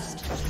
first.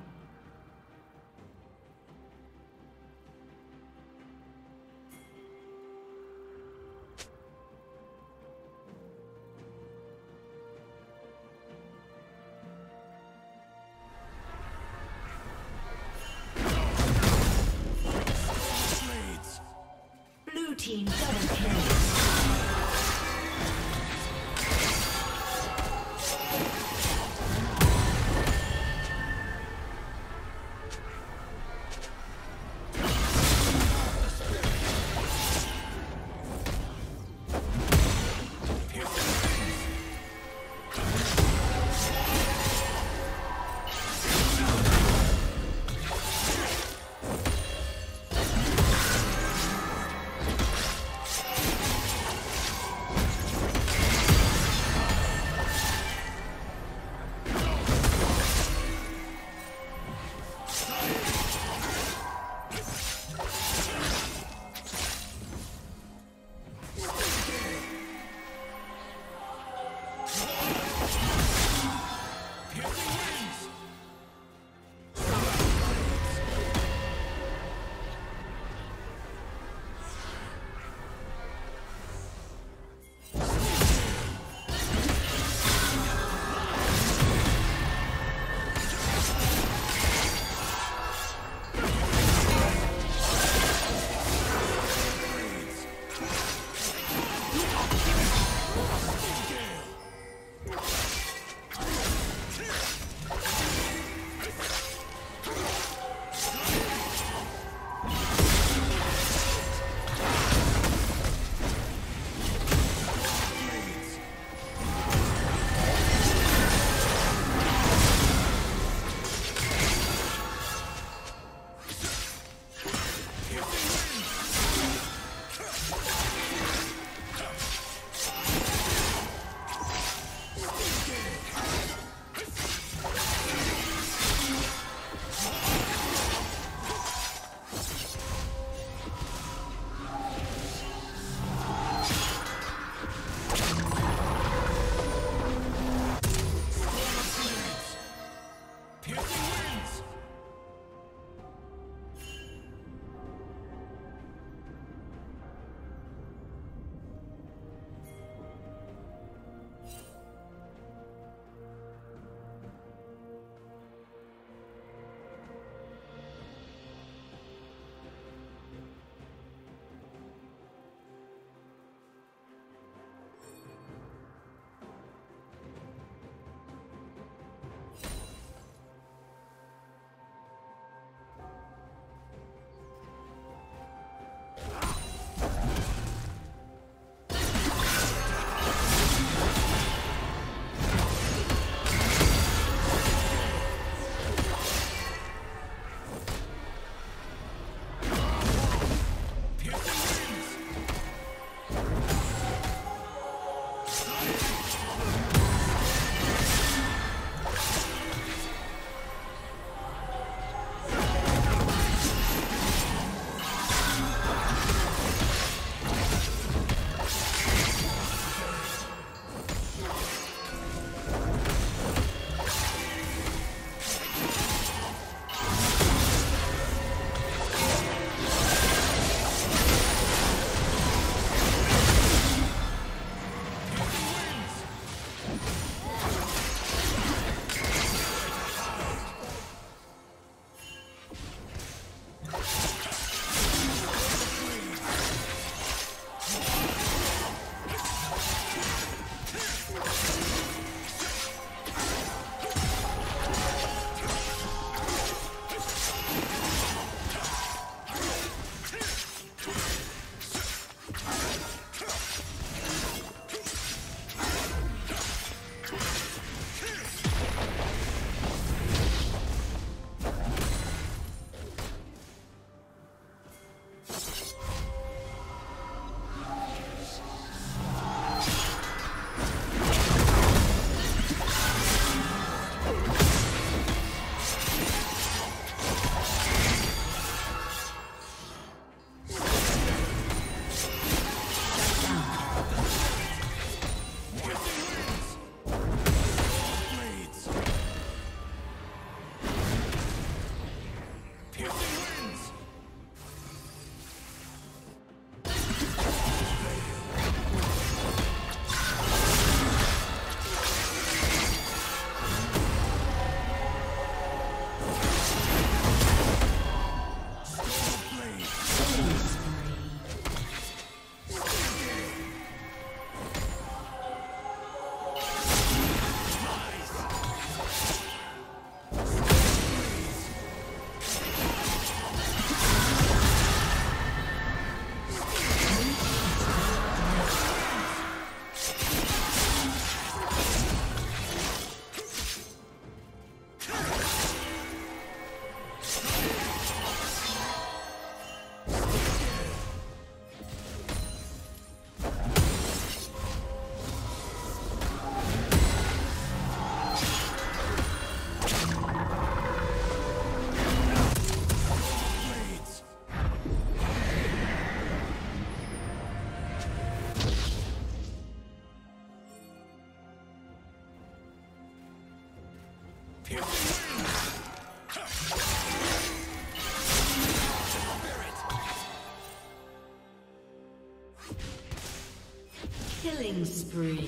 Killing spree.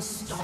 Unstoppable.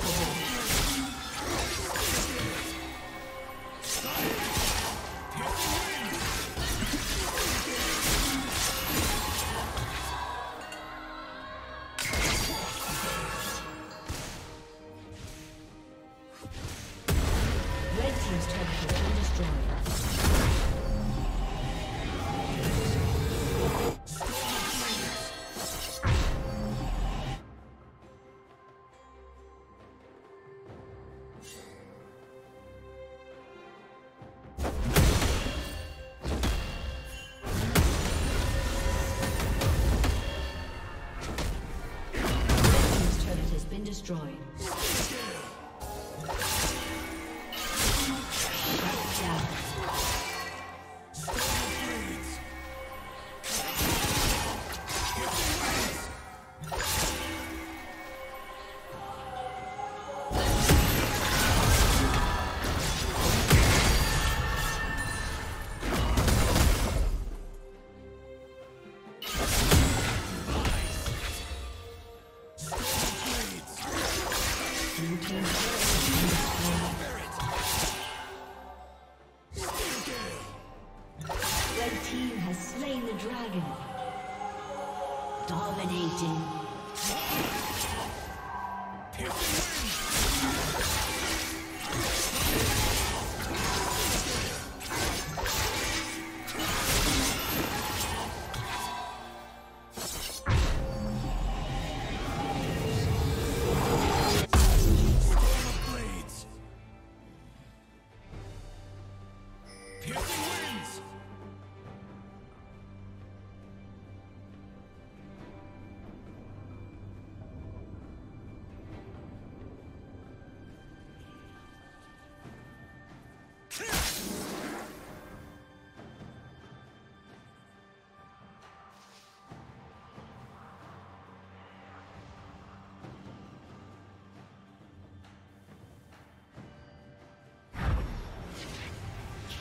Dominating.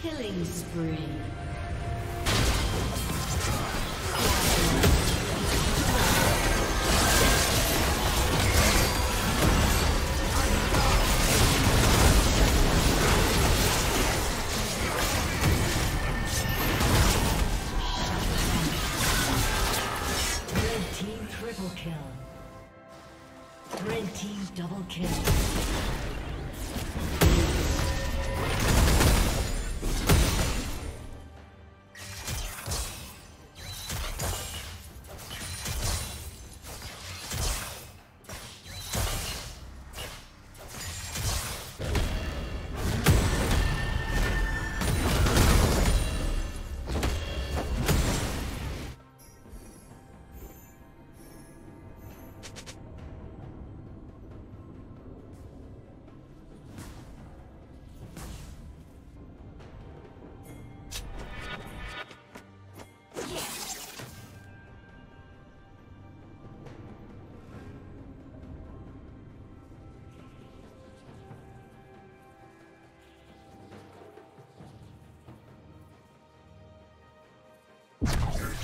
Killing spree. Oh.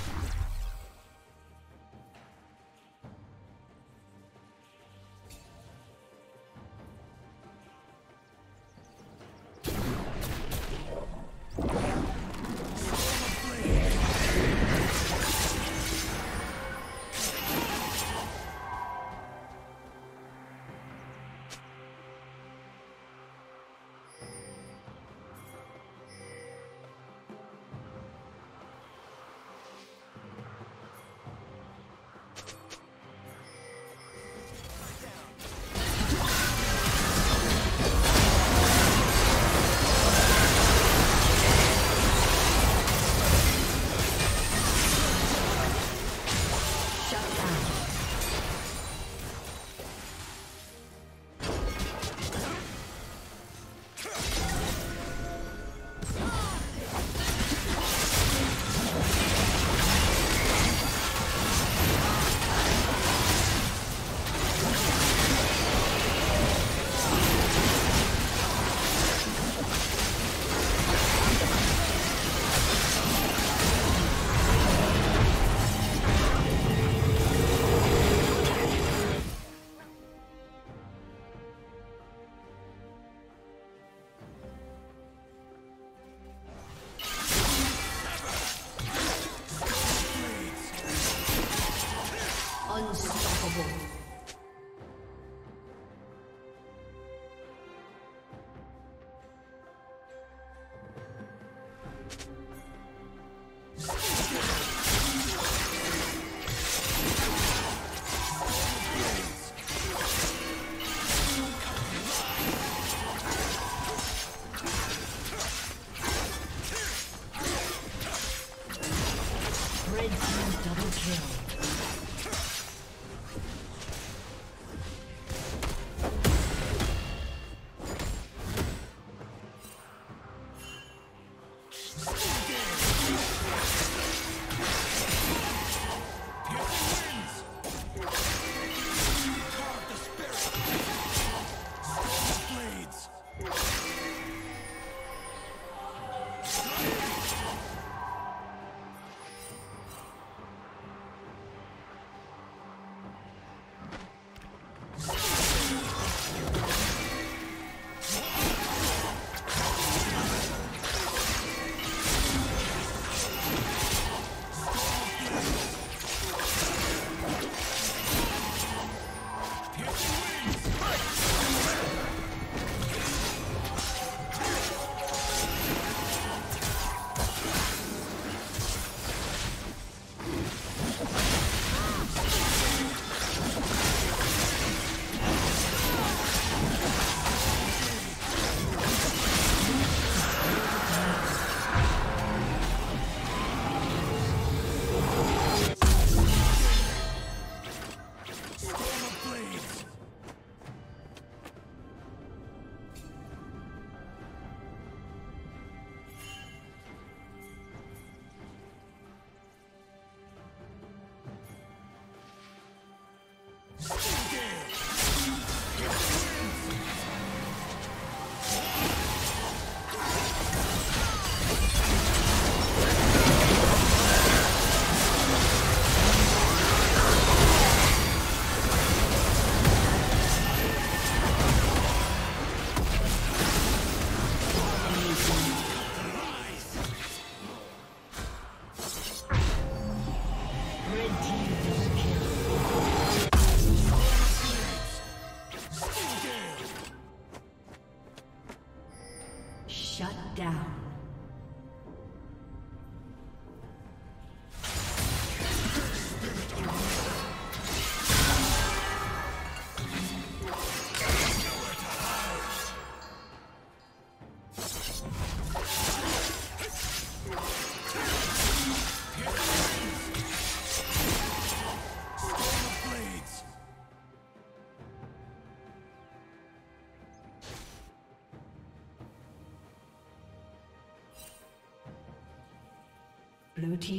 Shut down.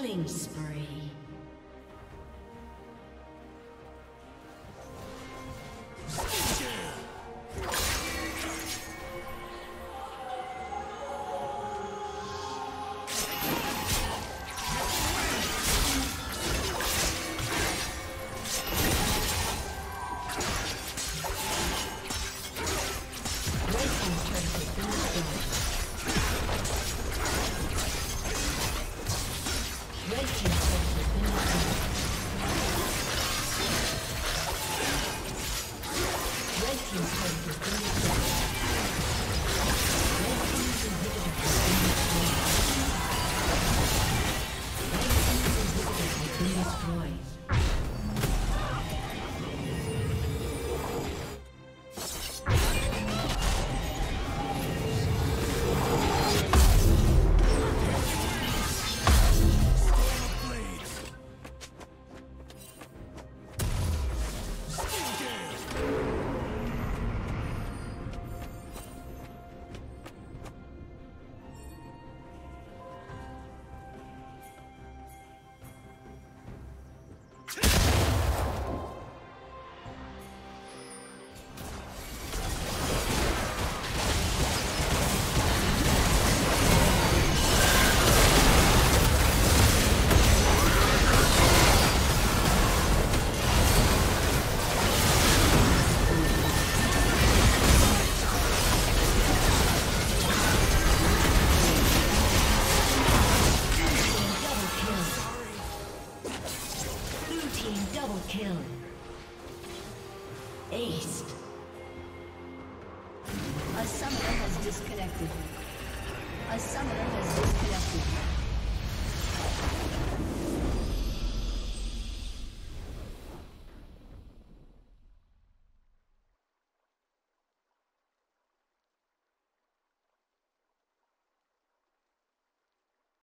Killing spree.